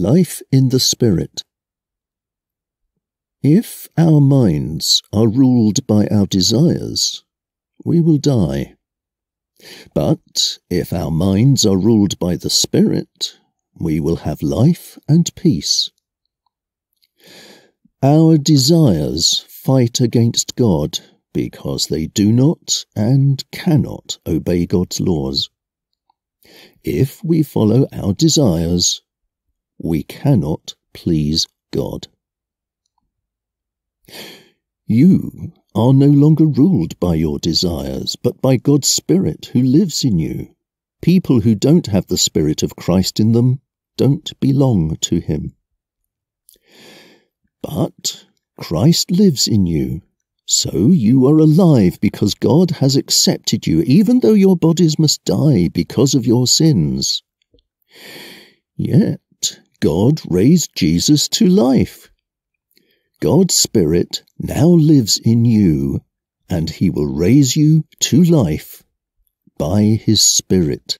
Life in the Spirit. If our minds are ruled by our desires, we will die. But if our minds are ruled by the Spirit, we will have life and peace. Our desires fight against God because they do not and cannot obey God's laws. If we follow our desires, we cannot please God. You are no longer ruled by your desires, but by God's Spirit who lives in you. People who don't have the Spirit of Christ in them don't belong to Him. But Christ lives in you, so you are alive because God has accepted you, even though your bodies must die because of your sins. Yet God raised Jesus to life. God's Spirit now lives in you, and he will raise you to life by his Spirit.